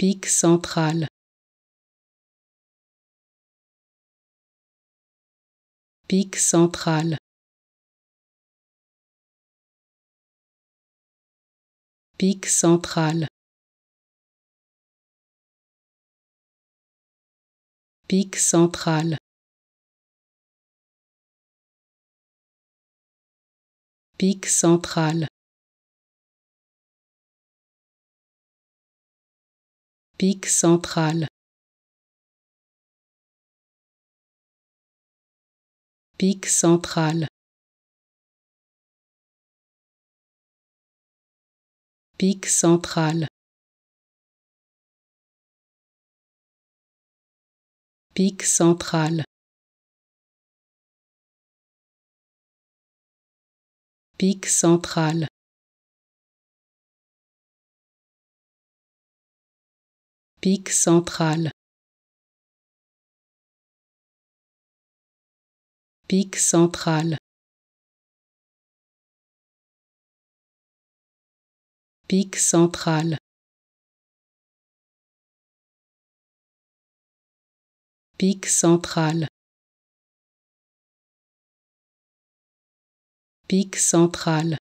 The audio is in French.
Pic central. Pic central. Pic central. Pic central. Pic central. Pic central. Pic central. Pic central. Pic central. Pic central. Pic central. Pic central. Pic central. Pic central. Pic central.